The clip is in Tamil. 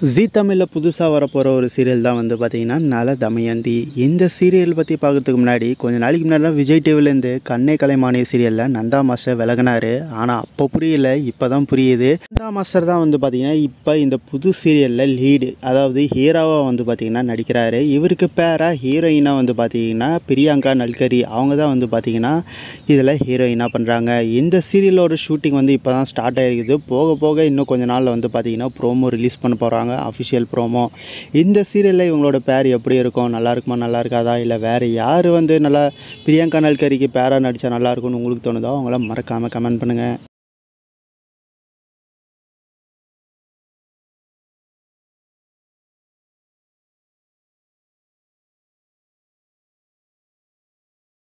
ஜீ தமிழில் புதுசாக வரப்போகிற ஒரு சீரியல் தான் வந்து பார்த்திங்கன்னா நல தமயந்தி. இந்த சீரியல் பற்றி பார்க்கறதுக்கு முன்னாடி கொஞ்ச நாளைக்கு முன்னாடி விஜய் டிவிலேருந்து கண்ணே கலைமானிய சீரியலில் நந்தா மாஸ்டர் விலகினார். ஆனால் அப்போ புரியல இப்போ தான் புரியுது. நந்தா மாஸ்டர் தான் வந்து பார்த்திங்கன்னா இப்போ இந்த புது சீரியலில் லீடு அதாவது ஹீரோவாக வந்து பார்த்திங்கன்னா நடிக்கிறாரு. இவருக்கு பேராக ஹீரோயினாக வந்து பார்த்திங்கன்னா பிரியாங்கா நல்கரி. அவங்க தான் வந்து பார்த்திங்கன்னா இதில் ஹீரோயினாக பண்ணுறாங்க இந்த சீரியலோட ஷூட்டிங் வந்து இப்போ தான் ஸ்டார்ட் ஆகிருக்குது போக போக இன்னும் கொஞ்ச நாளில் வந்து பார்த்திங்கன்னா ப்ரோமோ ரிலீஸ் பண்ண போகிறாங்க அஃபிஷியல் ப்ரோமோ இந்த சீரியலில் இவங்களோட பேர் எப்படி இருக்கும்? நல்லா இருக்குமா? நல்லா இருக்காதா? இல்லை வேறு யார் வந்து நல்லா பிரியங்கா நல்கரிக்கு பேராக நடித்தா நல்லாயிருக்குன்னு உங்களுக்கு தோணுதோ? அவங்கள மறக்காமல் கமெண்ட் பண்ணுங்கள்